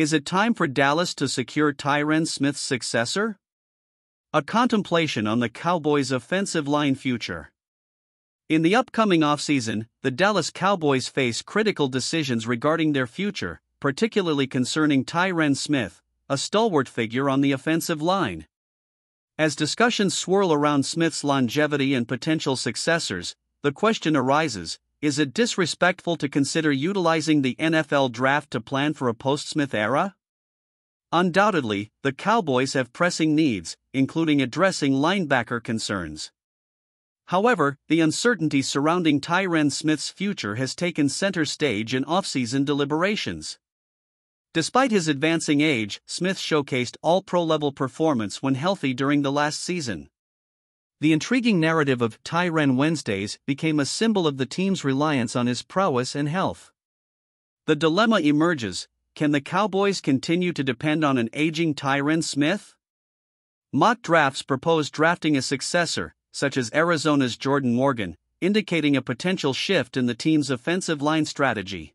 Is it time for Dallas to secure Tyron Smith's successor? A contemplation on the Cowboys' offensive line future. In the upcoming offseason, the Dallas Cowboys face critical decisions regarding their future, particularly concerning Tyron Smith, a stalwart figure on the offensive line. As discussions swirl around Smith's longevity and potential successors, the question arises is it disrespectful to consider utilizing the NFL draft to plan for a post Smith era? Undoubtedly, the Cowboys have pressing needs, including addressing linebacker concerns. However, the uncertainty surrounding Tyron Smith's future has taken center stage in offseason deliberations. Despite his advancing age, Smith showcased all pro level performance when healthy during the last season. The intriguing narrative of Tyron Wednesdays became a symbol of the team's reliance on his prowess and health. The dilemma emerges can the Cowboys continue to depend on an aging Tyron Smith? Mock drafts propose drafting a successor, such as Arizona's Jordan Morgan, indicating a potential shift in the team's offensive line strategy.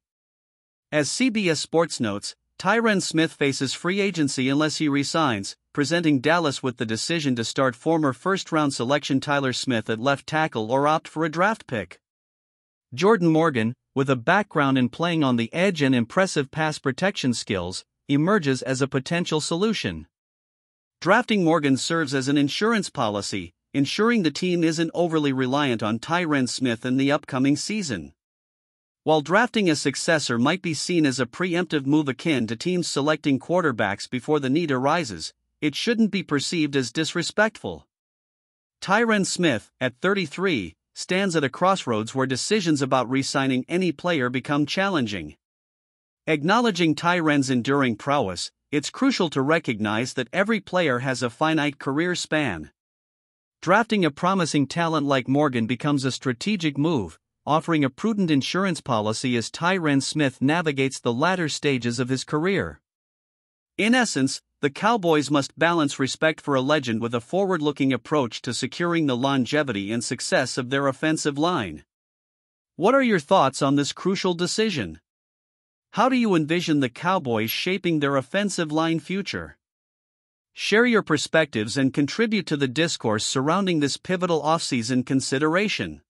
As CBS Sports notes, Tyron Smith faces free agency unless he resigns, presenting Dallas with the decision to start former first round selection Tyler Smith at left tackle or opt for a draft pick. Jordan Morgan, with a background in playing on the edge and impressive pass protection skills, emerges as a potential solution. Drafting Morgan serves as an insurance policy, ensuring the team isn't overly reliant on Tyron Smith in the upcoming season. While drafting a successor might be seen as a preemptive move akin to teams selecting quarterbacks before the need arises, it shouldn't be perceived as disrespectful. Tyron Smith, at 33, stands at a crossroads where decisions about re signing any player become challenging. Acknowledging Tyron's enduring prowess, it's crucial to recognize that every player has a finite career span. Drafting a promising talent like Morgan becomes a strategic move, offering a prudent insurance policy as Tyron Smith navigates the latter stages of his career. In essence, the Cowboys must balance respect for a legend with a forward looking approach to securing the longevity and success of their offensive line. What are your thoughts on this crucial decision? How do you envision the Cowboys shaping their offensive line future? Share your perspectives and contribute to the discourse surrounding this pivotal offseason consideration.